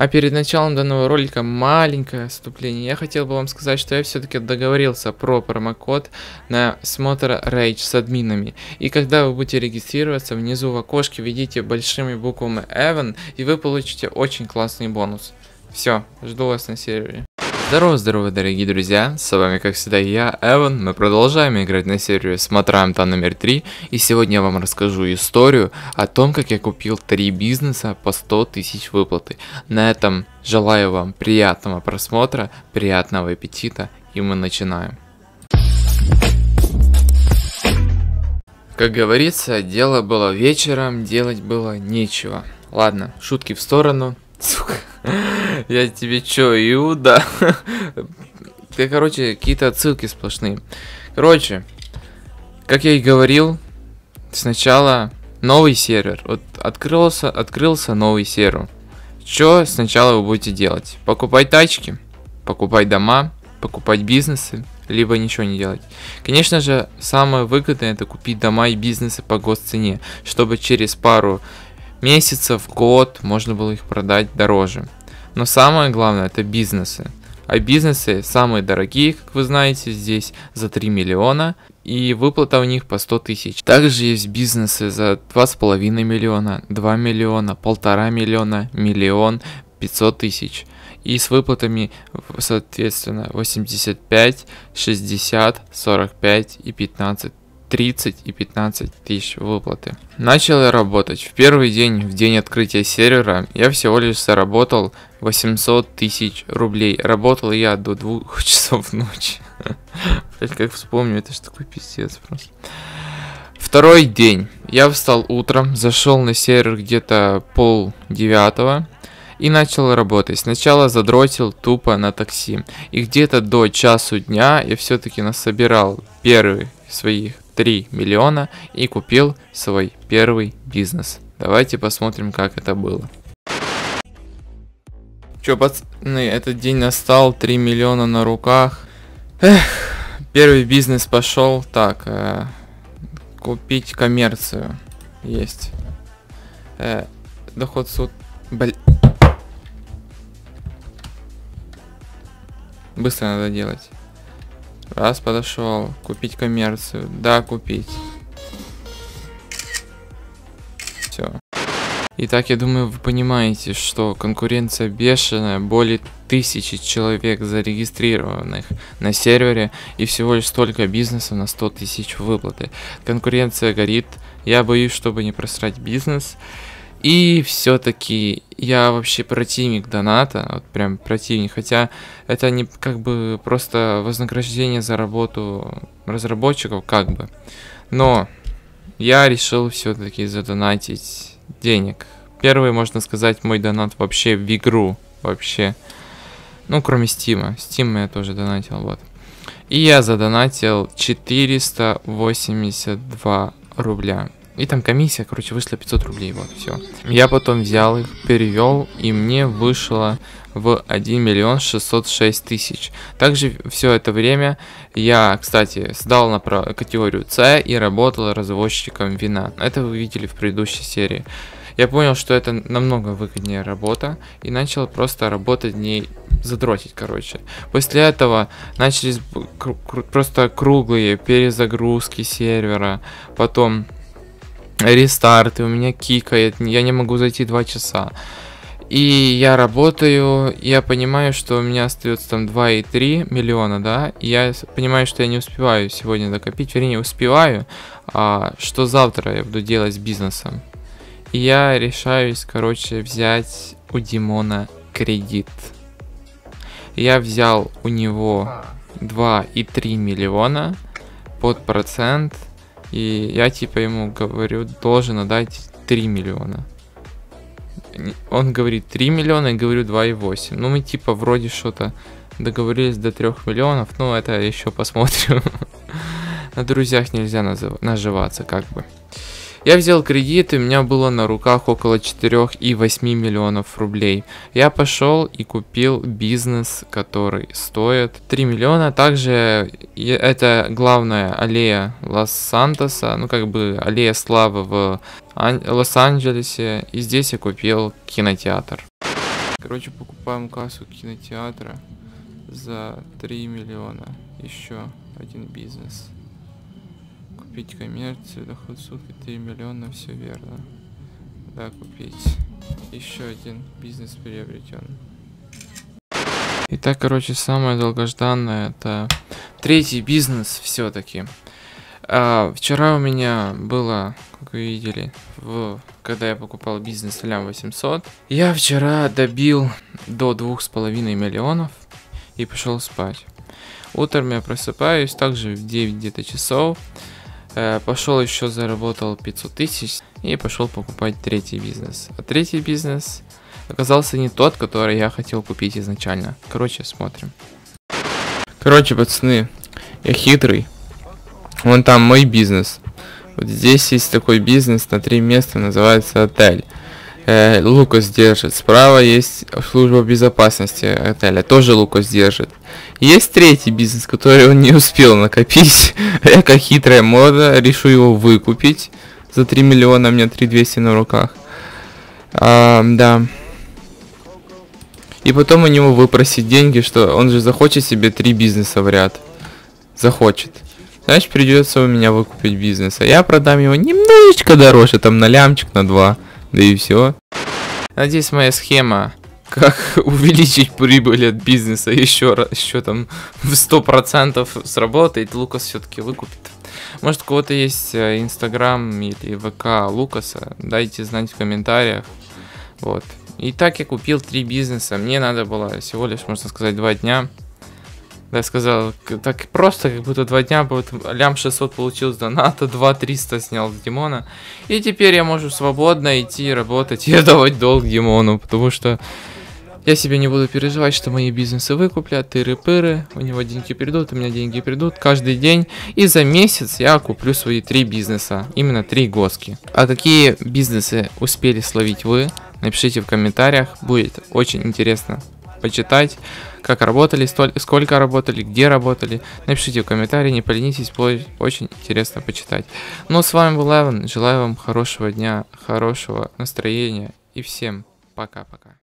А перед началом данного ролика маленькое вступление. Я хотел бы вам сказать, что я все-таки договорился про промокод на смотр Rage с админами. И когда вы будете регистрироваться, внизу в окошке введите большими буквами Evan, и вы получите очень классный бонус. Все, жду вас на сервере. Здорово, здорово, дорогие друзья, с вами как всегда я, Эван, мы продолжаем играть на сервере Смотраем там номер 3, и сегодня я вам расскажу историю о том, как я купил три бизнеса по 100 тысяч выплаты. На этом желаю вам приятного просмотра, приятного аппетита, и мы начинаем. Как говорится, дело было вечером, делать было нечего. Ладно, шутки в сторону. Сука. Я тебе чё, Иуда? Ты, короче, какие-то отсылки сплошные. Короче, как я и говорил, сначала новый сервер. Вот открылся, открылся новый сервер. Что сначала вы будете делать? Покупать тачки, покупать дома, покупать бизнесы, либо ничего не делать. Конечно же, самое выгодное это купить дома и бизнесы по госцене, чтобы через пару месяцев, год можно было их продать дороже. Но самое главное это бизнесы. А бизнесы самые дорогие, как вы знаете, здесь за 3 миллиона. И выплата у них по 100 тысяч. Также есть бизнесы за 2,5 миллиона, 2 миллиона, полтора миллиона, миллион, 500 тысяч. И с выплатами, соответственно, 85, 60, 45 и 15 30 и 15 тысяч выплаты. Начал я работать. В первый день, в день открытия сервера, я всего лишь заработал 800 тысяч рублей. Работал я до 2 часов ночи. Блять, как вспомню, это же такой пиздец просто. Второй день. Я встал утром, зашел на сервер где-то пол девятого и начал работать. Сначала задротил тупо на такси. И где-то до часу дня я все-таки насобирал первый своих 3 миллиона и купил свой первый бизнес. Давайте посмотрим, как это было. Чё, пацаны, этот день настал, 3 миллиона на руках. Эх, первый бизнес пошел. Так, э, купить коммерцию. Есть. Э, доход суд. Блин. Быстро надо делать. Раз подошел. Купить коммерцию. Да, купить. Итак, я думаю, вы понимаете, что конкуренция бешеная, более тысячи человек зарегистрированных на сервере и всего лишь столько бизнесов на 100 тысяч выплаты. Конкуренция горит, я боюсь, чтобы не просрать бизнес. И все-таки я вообще противник доната, вот прям противник, хотя это не как бы просто вознаграждение за работу разработчиков, как бы. Но я решил все-таки задонатить денег. Первый, можно сказать, мой донат вообще в игру, вообще. Ну, кроме Стима. Стима я тоже донатил, вот. И я задонатил 482 рубля. И там комиссия, короче, вышла 500 рублей, вот, все. Я потом взял их, перевел, и мне вышло в 1 миллион 606 тысяч. Также все это время я, кстати, сдал на категорию С и работал развозчиком вина. Это вы видели в предыдущей серии. Я понял, что это намного выгоднее работа, и начал просто работать в ней задротить, короче. После этого начались просто круглые перезагрузки сервера, потом рестарты, у меня кикает, я не могу зайти 2 часа. И я работаю, я понимаю, что у меня остается там 2,3 миллиона, да, и я понимаю, что я не успеваю сегодня докопить, вернее, успеваю, а что завтра я буду делать с бизнесом. И я решаюсь, короче, взять у Димона кредит. Я взял у него 2,3 миллиона под процент – и я типа ему говорю, должен отдать 3 миллиона. Он говорит 3 миллиона, я говорю 2,8. Ну мы типа вроде что-то договорились до 3 миллионов, ну это еще посмотрим. На друзьях нельзя наживаться как бы. Я взял кредит, и у меня было на руках около 4,8 миллионов рублей. Я пошел и купил бизнес, который стоит 3 миллиона. Также это главная аллея Лос-Сантоса, ну как бы аллея славы в Лос-Анджелесе. И здесь я купил кинотеатр. Короче, покупаем кассу кинотеатра за 3 миллиона. Еще один бизнес. Купить коммерцию, доход сутки 3 миллиона, все верно. Да, купить. Еще один бизнес приобретен. Итак, короче, самое долгожданное это третий бизнес все-таки. А, вчера у меня было, как вы видели, в, когда я покупал бизнес лям 800, я вчера добил до двух с половиной миллионов и пошел спать. Утром я просыпаюсь, также в 9 где-то часов. Э, пошел еще заработал 500 тысяч и пошел покупать третий бизнес. А третий бизнес оказался не тот, который я хотел купить изначально. Короче, смотрим. Короче, пацаны, я хитрый. Вон там мой бизнес. Вот здесь есть такой бизнес на три места, называется отель. Э, Лукас держит. Справа есть служба безопасности отеля, тоже Лукас держит. Есть третий бизнес, который он не успел накопить. Я хитрая мода, решу его выкупить. За 3 миллиона, у меня 3200 на руках. А, да. И потом у него выпросить деньги, что он же захочет себе три бизнеса в ряд. Захочет. Значит, придется у меня выкупить бизнес. А я продам его немножечко дороже, там на лямчик, на два. Да и все. Надеюсь, моя схема, как увеличить прибыль от бизнеса еще, раз, еще там в 100% сработает. Лукас все-таки выкупит. Может, у кого-то есть э, Инстаграм или ВК Лукаса, дайте знать в комментариях. Вот. И так я купил три бизнеса. Мне надо было всего лишь, можно сказать, два дня. Да, сказал, так просто, как будто два дня, вот лям 600 получил с доната, 2 300 снял с Димона. И теперь я могу свободно идти работать и отдавать долг Димону, потому что я себе не буду переживать, что мои бизнесы выкупят, тыры-пыры, у него деньги придут, у меня деньги придут каждый день. И за месяц я куплю свои три бизнеса, именно три госки. А какие бизнесы успели словить вы? Напишите в комментариях, будет очень интересно почитать, как работали, сколько работали, где работали. Напишите в комментарии, не поленитесь, будет очень интересно почитать. Ну, с вами был Эван, желаю вам хорошего дня, хорошего настроения и всем пока-пока.